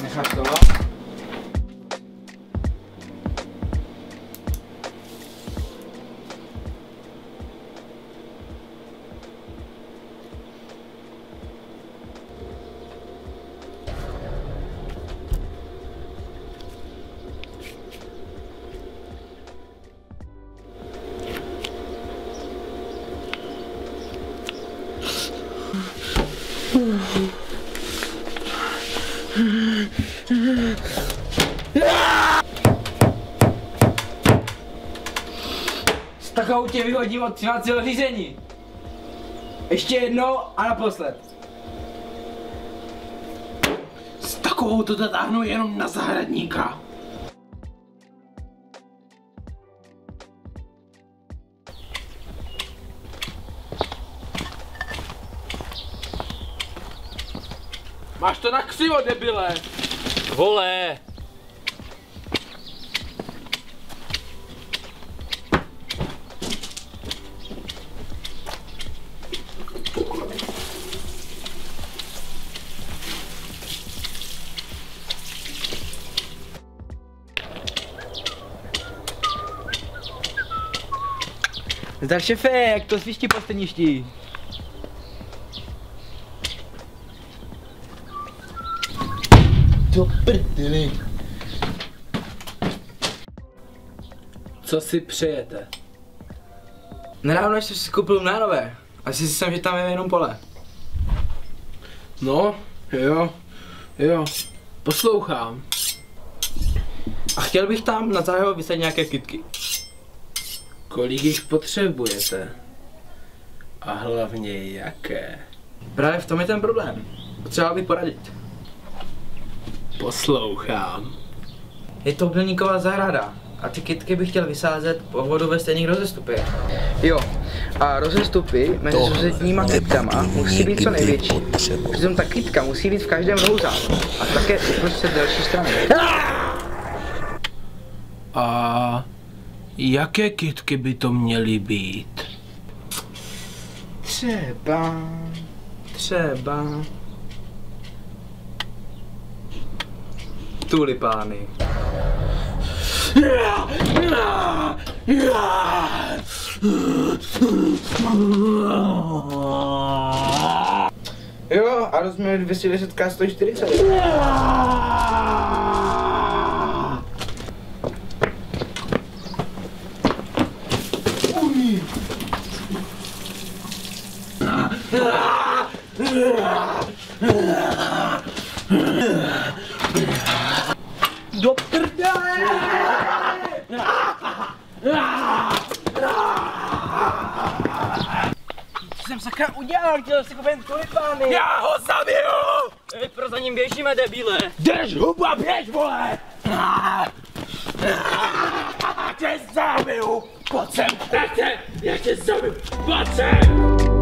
願いします。どうぞ。Takovou tě vyhodím od třinacího řízení. Ještě jednou a naposled. S takovou to dotáhnu jenom na zahradníka. Máš to na křivo, debile! Vole! Zdar šefe, jak to sviští po steništi? Do prdeli. Co si přejete? Nedávno jsem si koupil nánové. Asi si jsem, že tam je jenom pole. No, jo, jo, poslouchám. A chtěl bych tam na záhého vysadit nějaké kytky. Kolik jich potřebujete? A hlavně jaké? Právě v tom je ten problém. Potřeba bych poradit. Poslouchám. Je to obilníková zahrada. A ty kytky bych chtěl vysázet po vodu ve stejných rozestupech. Jo, a rozestupy mezi sousedníma kytkama musí být co největší. Přitom ta kytka musí být v každém rohu závodu. A také uprostřed další strany. A jaké kytky by to měly být? Třeba... Třeba... Tulipány. Jo, a rozměr 210 140. Do prdele! Co jsem sakra udělal? Chtěl si koupit tulipány. Já ho zabiju! Ej, pro za ním běžíme, debile! Drž hubu a běž, vole! Já tě zabiju! Pojď sem, tak tě, já tě zabiju! Pojď sem!